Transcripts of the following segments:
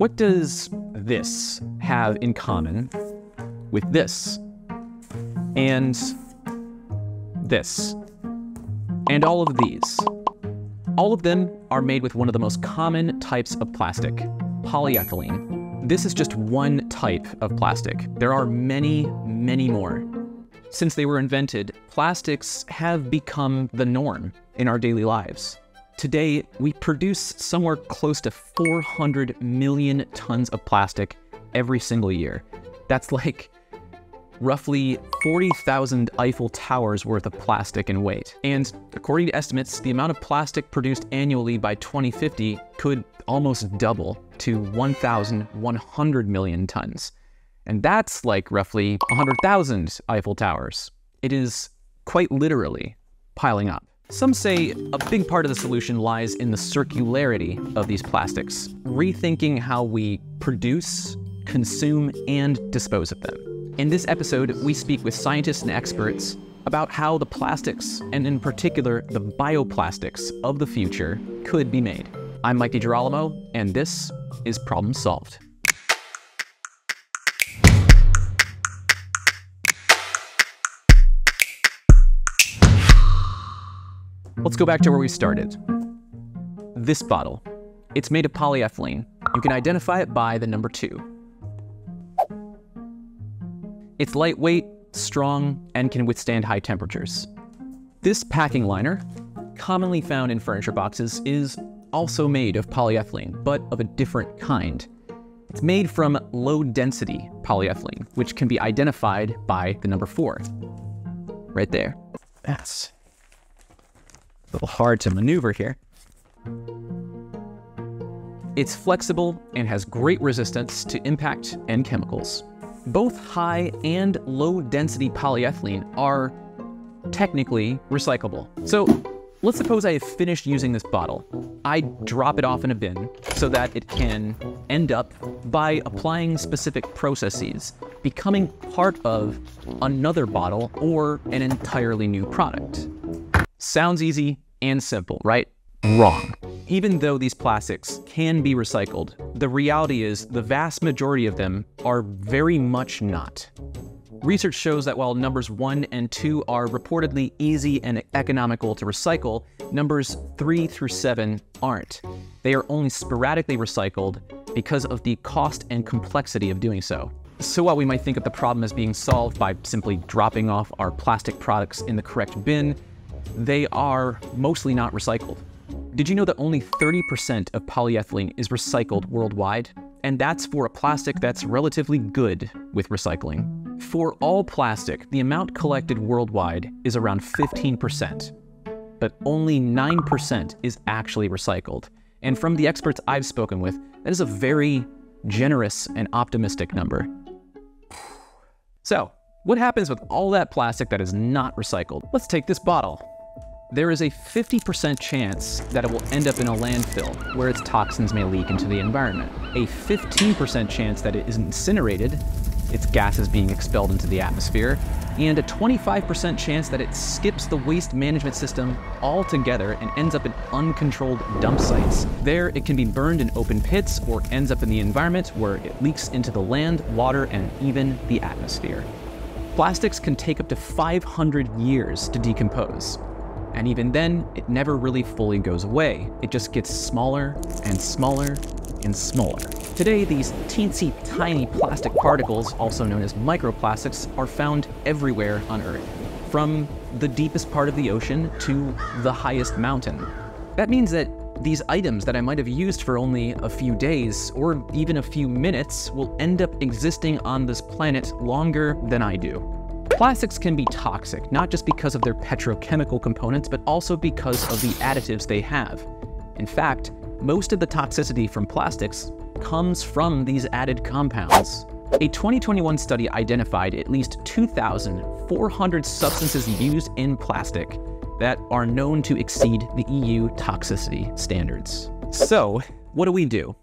What does this have in common with this? And this? And all of these? All of them are made with one of the most common types of plastic, polyethylene. This is just one type of plastic. There are many, many more. Since they were invented, plastics have become the norm in our daily lives. Today, we produce somewhere close to 400 million tons of plastic every single year. That's like roughly 40,000 Eiffel Towers worth of plastic in weight. And according to estimates, the amount of plastic produced annually by 2050 could almost double to 1,100 million tons. And that's like roughly 100,000 Eiffel Towers. It is quite literally piling up. Some say a big part of the solution lies in the circularity of these plastics, rethinking how we produce, consume, and dispose of them. In this episode, we speak with scientists and experts about how the plastics, and in particular the bioplastics of the future, could be made. I'm Mike DiGirolamo, and this is Problem Solved. Let's go back to where we started. This bottle. It's made of polyethylene. You can identify it by the number two. It's lightweight, strong, and can withstand high temperatures. This packing liner, commonly found in furniture boxes, is also made of polyethylene, but of a different kind. It's made from low-density polyethylene, which can be identified by the number four. Right there. That's a little hard to maneuver here. It's flexible and has great resistance to impact and chemicals. Both high and low density polyethylene are technically recyclable. So let's suppose I have finished using this bottle. I drop it off in a bin so that it can end up by applying specific processes, becoming part of another bottle or an entirely new product. Sounds easy and simple, right? Wrong. Even though these plastics can be recycled, the reality is the vast majority of them are very much not. Research shows that while numbers 1 and 2 are reportedly easy and economical to recycle, numbers 3 through 7 aren't. They are only sporadically recycled because of the cost and complexity of doing so. So while we might think of the problem as being solved by simply dropping off our plastic products in the correct bin, they are mostly not recycled. Did you know that only 30% of polyethylene is recycled worldwide? And that's for a plastic that's relatively good with recycling. For all plastic, the amount collected worldwide is around 15%, but only 9% is actually recycled. And from the experts I've spoken with, that is a very generous and optimistic number. So, what happens with all that plastic that is not recycled? Let's take this bottle there is a 50% chance that it will end up in a landfill where its toxins may leak into the environment. A 15% chance that it is incinerated, its gases being expelled into the atmosphere, and a 25% chance that it skips the waste management system altogether and ends up in uncontrolled dump sites. There, it can be burned in open pits or ends up in the environment where it leaks into the land, water, and even the atmosphere. Plastics can take up to 500 years to decompose, and even then, it never really fully goes away. It just gets smaller and smaller and smaller. Today, these teensy tiny plastic particles, also known as microplastics, are found everywhere on Earth, from the deepest part of the ocean to the highest mountain. That means that these items that I might have used for only a few days or even a few minutes will end up existing on this planet longer than I do. Plastics can be toxic, not just because of their petrochemical components, but also because of the additives they have. In fact, most of the toxicity from plastics comes from these added compounds. A 2021 study identified at least 2,400 substances used in plastic that are known to exceed the EU toxicity standards. So, what do we do?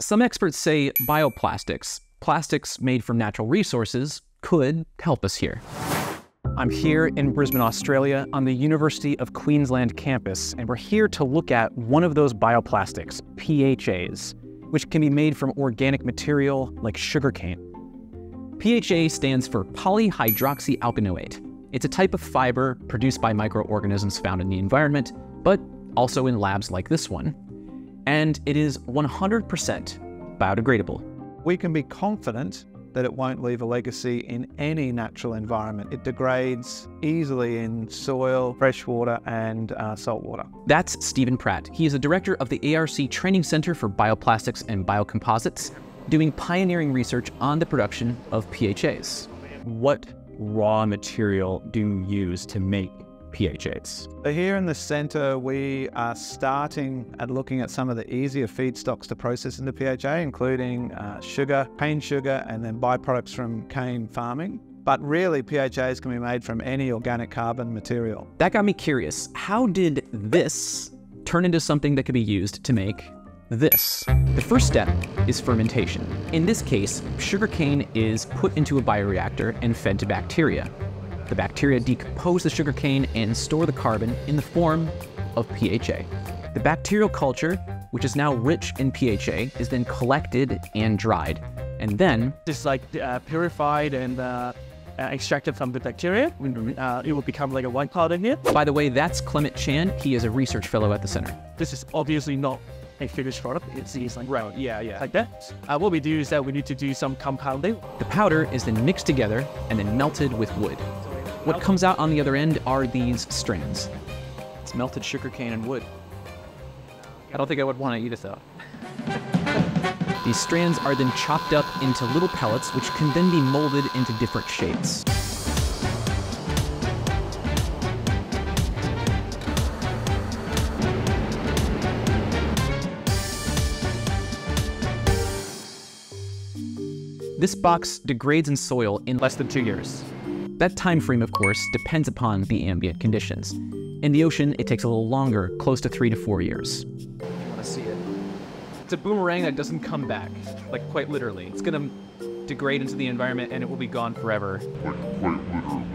Some experts say bioplastics, plastics made from natural resources, could help us here. I'm here in Brisbane, Australia on the University of Queensland campus, and we're here to look at one of those bioplastics, PHAs. which can be made from organic material like sugarcane. PHA stands for polyhydroxyalkanoate. It's a type of fiber produced by microorganisms found in the environment, but also in labs like this one. And it is 100% biodegradable. We can be confident that it won't leave a legacy in any natural environment. It degrades easily in soil, fresh water, and uh, salt water. That's Stephen Pratt. He is the director of the ARC Training Center for Bioplastics and Biocomposites, doing pioneering research on the production of PHAs. What raw material do you use to make PHAs. So here in the centre, we are starting at looking at some of the easier feedstocks to process into PHA, including uh, sugar, cane sugar, and then byproducts from cane farming. But really, PHAs can be made from any organic carbon material. That got me curious. How did this turn into something that could be used to make this. The first step is fermentation. In this case, sugarcane is put into a bioreactor and fed to bacteria. The bacteria decompose the sugarcane and store the carbon in the form of PHA. The bacterial culture, which is now rich in PHA, is then collected and dried. And then... It's like uh, purified and uh, uh extracted from the bacteria. Uh, it will become like a white powder here. By the way, that's Clement Chan. He is a research fellow at the center. This is obviously not a finished product. It's, it's like right, yeah, yeah, like that. Uh, what we do is that we need to do some compounding. The powder is then mixed together and then melted with wood. What comes out on the other end are these strands. It's melted sugarcane and wood. I don't think I would want to eat it though. These strands are then chopped up into little pellets, which can then be molded into different shapes. This box degrades in soil in less than two years. That time frame, of course, depends upon the ambient conditions. In the ocean, it takes a little longer, close to three to four years. You want to see it? It's a boomerang that doesn't come back, like quite literally. It's gonna degrade into the environment and it will be gone forever. Like quite literally.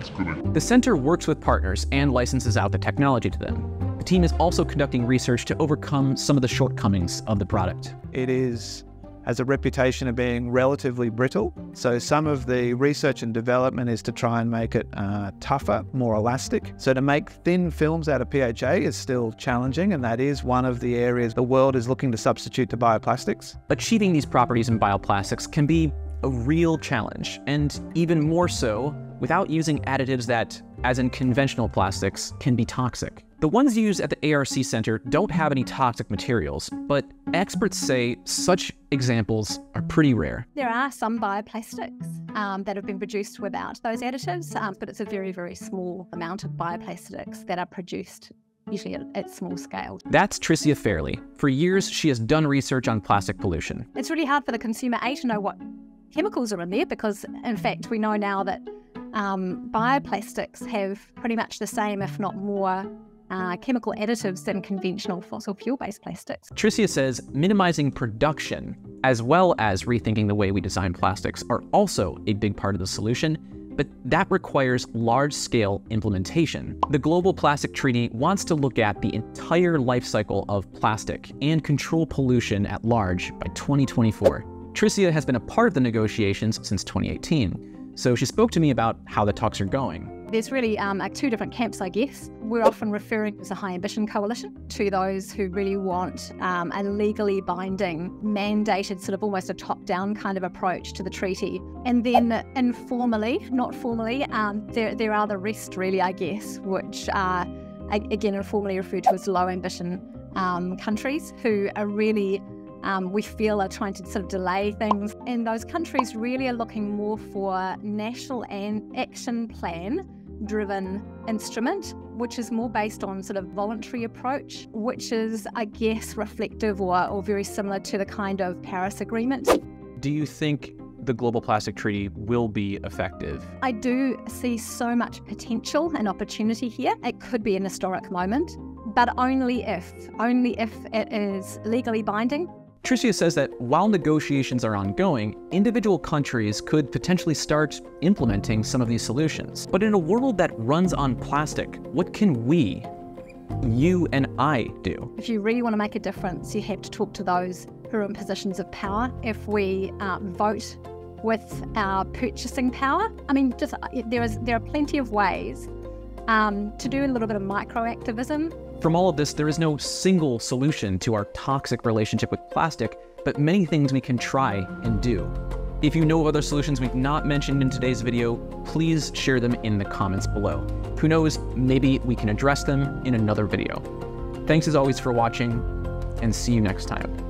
It's gonna... The center works with partners and licenses out the technology to them. The team is also conducting research to overcome some of the shortcomings of the product. It is has a reputation of being relatively brittle. So some of the research and development is to try and make it uh, tougher, more elastic. So to make thin films out of PHA is still challenging, and that is one of the areas the world is looking to substitute to bioplastics. Achieving these properties in bioplastics can be a real challenge, and even more so without using additives that, as in conventional plastics, can be toxic. The ones used at the ARC Center don't have any toxic materials, but experts say such examples are pretty rare. There are some bioplastics um, that have been produced without those additives, um, but it's a very, very small amount of bioplastics that are produced usually at, at, small scale. That's Trisia Farrelly. For years, she has done research on plastic pollution. It's really hard for the consumer A to know what chemicals are in there because, in fact, we know now that um, bioplastics have pretty much the same, if not more, uh, chemical additives than conventional fossil fuel based plastics. Trisia says minimizing production, as well as rethinking the way we design plastics, are also a big part of the solution. But that requires large scale implementation. The Global Plastic Treaty wants to look at the entire life cycle of plastic and control pollution at large by 2024. Trisia has been a part of the negotiations since 2018, so she spoke to me about how the talks are going. There's really um, like two different camps, I guess. We're often referring as a high ambition coalition to those who really want um, a legally binding, mandated, sort of almost a top down kind of approach to the treaty. And then informally, not formally, um, there, there are the rest, really, I guess, which are again informally referred to as low ambition um, countries who are really um, we feel are trying to sort of delay things. And those countries really are looking more for national action plan driven instrument, which is more based on sort of voluntary approach, which is, I guess, reflective or, or very similar to the kind of Paris Agreement. Do you think the Global Plastic Treaty will be effective? I do see so much potential and opportunity here. It could be an historic moment, but only if, only if it is legally binding Trisia says that while negotiations are ongoing, individual countries could potentially start implementing some of these solutions. But in a world that runs on plastic, what can we, you and I, do? If you really want to make a difference, you have to talk to those who are in positions of power, if we uh, vote with our purchasing power. I mean, just uh, there is there are plenty of ways um, to do a little bit of micro activism. From all of this, there is no single solution to our toxic relationship with plastic, but many things we can try and do. If you know of other solutions we've not mentioned in today's video, please share them in the comments below. Who knows, maybe we can address them in another video. Thanks as always for watching, and see you next time.